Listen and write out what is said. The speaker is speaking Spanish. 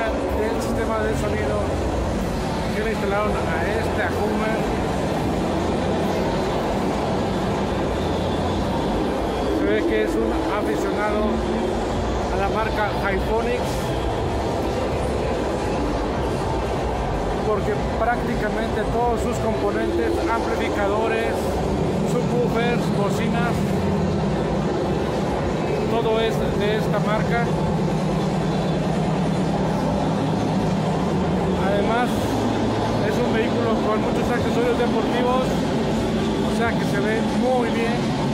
del sistema de sonido que le instalaron a este Hummer. Se ve que es un aficionado a la marca Hyphonics porque prácticamente todos sus componentes amplificadores subwoofers, bocinas todo es de esta marca. es un vehículo con muchos accesorios deportivos. O sea que se ve muy bien.